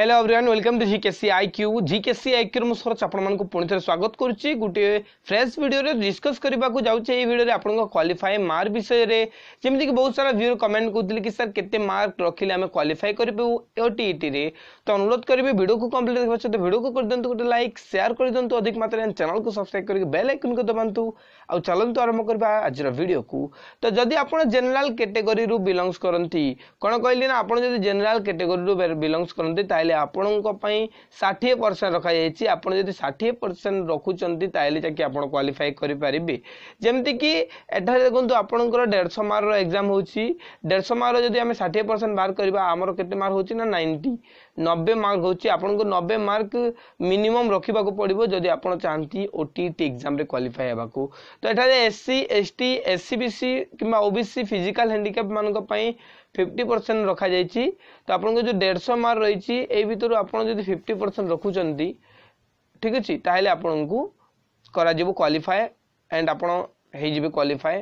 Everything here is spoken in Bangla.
hello everyone welcome to GKC IQ GKC আইকিউর মু সরচ আপনাদের পুঁথরে স্বাগত করছি গোটি ফ্রেশ ভিডিওরে ডিসকস করা যাচ্ছে এই ভিডিওরে আপনার কোয়ালিফাই মার্ক বিষয়ে যেমি বহু সারা ভিউর কমেন্ট করলে কি স্যার কেতে মার্ক রখিলে আমি কোয়ালিফাই করবু ওটিইটিরে তো অনুরোধ করবি ভিডিওকে কমপ্লিট দেখবা সহ ভিডিওকে করে দিও গোটে লাইক সেয়ার করে দিও অধিক মাত্রায় চ্যানেলকে সবসক্রাইব করি বেল আইকনকে দবাতু আউ চলতু আরম্ভ করা আজর ভিডিওকু তো যদি আপনার জেনারেল ক্যাটেগরি বিলংস করতে কোণ কহিলি না আপনার যদি জেনারেল ক্যাটেগরি বিলংস করতে তাহলে ତାହେଲେ ଆପଣଙ୍କ ପାଇଁ ଷାଠିଏ ପରସେଣ୍ଟ ରଖାଯାଇଛି ଆପଣ ଯଦି ଷାଠିଏ ପରସେଣ୍ଟ ରଖୁଛନ୍ତି ତାହେଲେ ଯାଇକି ଆପଣ କ୍ୱାଲିଫାଏ କରିପାରିବେ ଯେମିତିକି ଏଠାରେ ଦେଖନ୍ତୁ ଆପଣଙ୍କର ଦେଢ଼ଶହ ମାର୍କର ଏକ୍ଜାମ୍ ହେଉଛି ଦେଢ଼ଶହ ମାର୍କର ଯଦି ଆମେ ଷାଠିଏ ପରସେଣ୍ଟ ବାହାର କରିବା ଆମର କେତେ ମାର୍କ ହେଉଛି ନା ନାଇଣ୍ଟି ନବେ ମାର୍କ ହେଉଛି ଆପଣଙ୍କୁ ନବେ ମାର୍କ ମିନିମମ୍ ରଖିବାକୁ ପଡ଼ିବ ଯଦି ଆପଣ ଚାହାନ୍ତି ଓ ଟି ଟି ଏକ୍ଜାମ୍ରେ କ୍ୱାଲିଫାଏ ହେବାକୁ ତ ଏଠାରେ S C S T S C B C କିମ୍ବା ଓ ବି ସି ଫିଜିକାଲ୍ ହ୍ୟାଣ୍ଡିକ୍ୟାପ୍ମାନଙ୍କ ପାଇଁ ଫିଫ୍ଟି ପରସେଣ୍ଟ ରଖାଯାଇଛି ତ ଆପଣଙ୍କର ଯେଉଁ ଦେଢ଼ଶହ ମାର୍କ ରହିଛି এই ভিতর আপনার যদি ফিফটি পরসেন্ট রখুচার ঠিক আছে তাহলে আপনার করা যাব কোয়ালিফাই এন্ড আপনার হয়ে যাবে কোয়ালিফাই